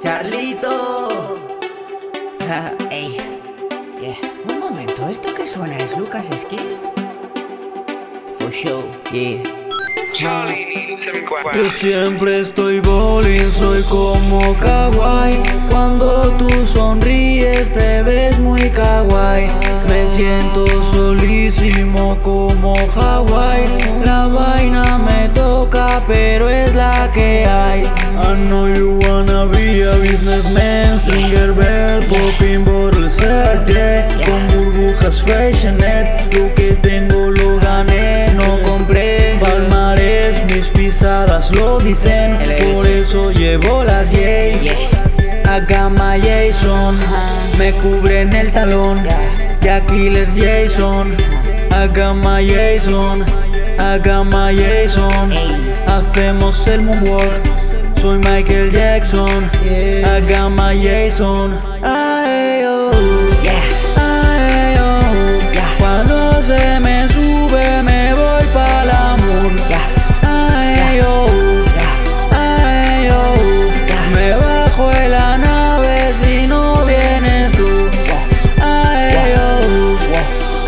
Charlito. Ey. Yeah. Un momento, ¿esto que suena es Lucas Skill? For show, yeah. Yo siempre estoy bowling, soy como kawaii Cuando tú sonríes te ves muy kawaii Me siento solísimo como Hawaii pero es la que hay. I know you wanna be a businessman Stringer bell, popping bottles yeah. Con burbujas freshenet Lo que tengo lo gané, no compré. Palmares, mis pisadas lo dicen Por eso llevo las Jays Acá my Jason Me cubren el talón. Y aquí les Jason my Jason my Jason Hacemos el moonwalk. Soy Michael Jackson. My Jason. Ay, oh. Ay, oh. Cuando se me sube me voy pa' la moon Ay, oh. Ay, oh. Me bajo en la nave si no vienes tú. Ay, oh.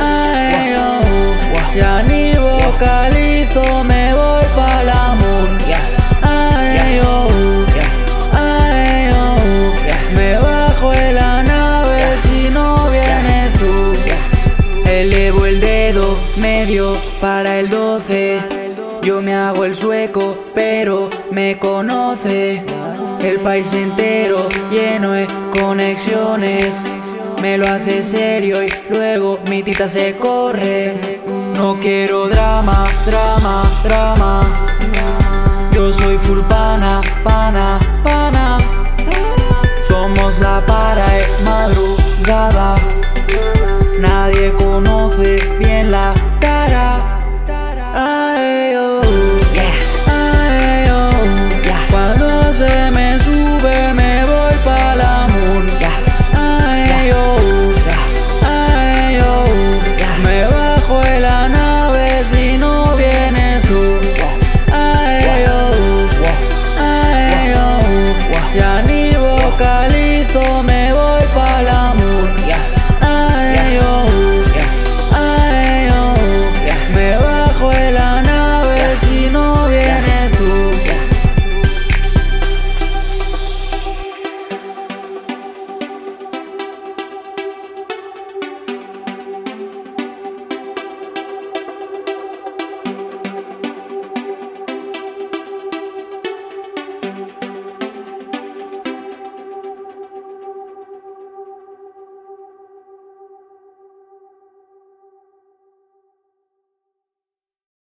Ay, oh. Ya ni vocalizo medio para el 12 Yo me hago el sueco pero me conoce El país entero lleno de conexiones. Me lo hace serio y luego mi tita se corre. No quiero drama, drama, drama. Yo soy full pana, pana